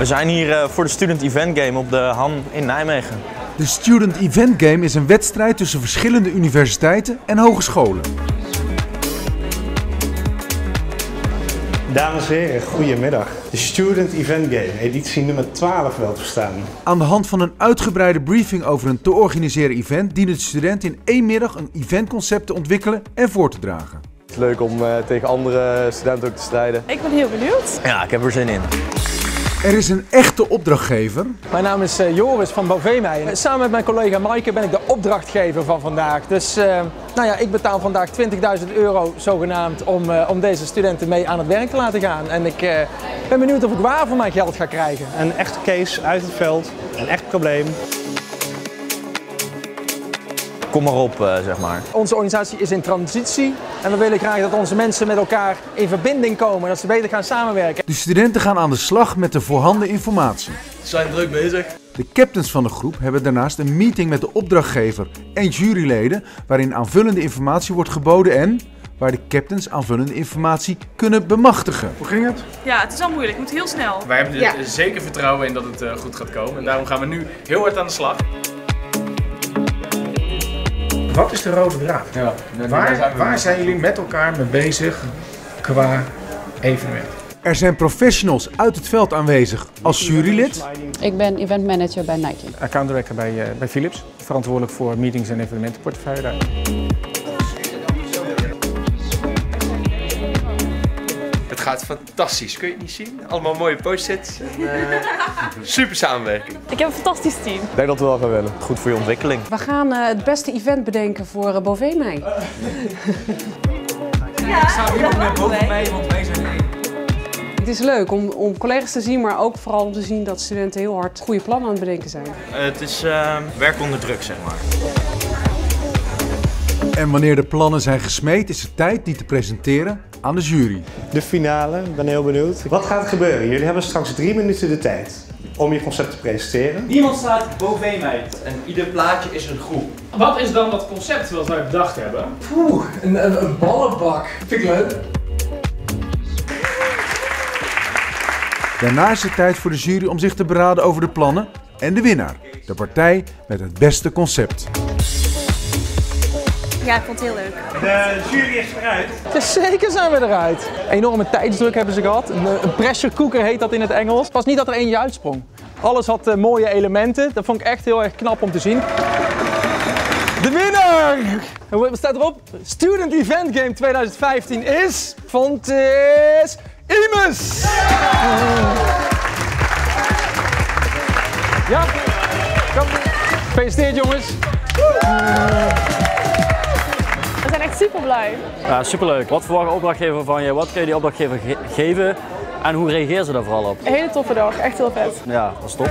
We zijn hier eh, voor de Student Event Game op de Han in Nijmegen. De Student Event Game is een wedstrijd tussen verschillende universiteiten en hogescholen. Dames en heren, goedemiddag. De Student Event Game, editie nummer 12 wel te verstaan. Aan de hand van een uitgebreide briefing over een te organiseren event dienen de studenten in één middag een eventconcept te ontwikkelen en voor te dragen. Het is leuk om uh, tegen andere studenten ook te strijden. Ik ben heel benieuwd. Ja, ik heb er zin in. Er is een echte opdrachtgever. Mijn naam is uh, Joris van Bovemei. Samen met mijn collega Maaike ben ik de opdrachtgever van vandaag. Dus uh, nou ja, ik betaal vandaag 20.000 euro zogenaamd om, uh, om deze studenten mee aan het werk te laten gaan. En ik ben benieuwd of ik waar voor mijn geld ga krijgen. Een echte case uit het veld, een echt probleem. Kom maar op, uh, zeg maar. Onze organisatie is in transitie en we willen graag dat onze mensen met elkaar in verbinding komen, dat ze beter gaan samenwerken. De studenten gaan aan de slag met de voorhanden informatie. Ze zijn druk bezig. De captains van de groep hebben daarnaast een meeting met de opdrachtgever en juryleden waarin aanvullende informatie wordt geboden en waar de captains aanvullende informatie kunnen bemachtigen. Hoe ging het? Ja, het is al moeilijk. Het moet heel snel. Wij hebben er ja. zeker vertrouwen in dat het uh, goed gaat komen en daarom gaan we nu heel hard aan de slag. Wat is de rode draad? Ja, waar, zijn, waar zijn jullie met elkaar mee bezig qua evenement? Er zijn professionals uit het veld aanwezig als jurylid. Ik ben event manager bij Nike. Account director bij, uh, bij Philips. Verantwoordelijk voor meetings en evenementenportefeuille daar. Het gaat fantastisch, kun je het niet zien? Allemaal mooie post-its. Uh, super samenwerking. Ik heb een fantastisch team. Ik denk dat we wel gaan winnen. Goed voor je ontwikkeling. We gaan uh, het beste event bedenken voor uh, Bovemei. Ja, ik sta hier met Bovemei, want wij zijn één. Het is leuk om, om collega's te zien, maar ook vooral om te zien dat studenten heel hard goede plannen aan het bedenken zijn. het is werk onder druk, zeg maar. En wanneer de plannen zijn gesmeed, is het tijd die te presenteren aan de jury. De finale, ik ben heel benieuwd. Wat gaat er gebeuren? Jullie hebben straks drie minuten de tijd om je concept te presenteren. Niemand staat boven mij en ieder plaatje is een groep. Wat is dan dat concept wat wij bedacht hebben? Poeh, een, een, een ballenbak. Vind ik leuk. Daarna is het tijd voor de jury om zich te beraden over de plannen en de winnaar. De partij met het beste concept. Ja, ik vond het heel leuk. De jury is eruit. Ja, zeker zijn we eruit. Enorme tijdsdruk hebben ze gehad. Een, pressure cooker heet dat in het Engels. Het was niet dat er eentje uitsprong. Alles had uh, mooie elementen. Dat vond ik echt heel erg knap om te zien. De winnaar! Wat staat erop? Student Event Game 2015 is... Fontes Imus! Ja? Kom. Gefeliciteerd jongens! Echt super blij. Ja, superleuk. Wat verwacht opdrachtgever van je? Wat kun je die opdrachtgever ge geven? En hoe reageert ze daar vooral op? Een hele toffe dag, echt heel vet. Ja, dat is top.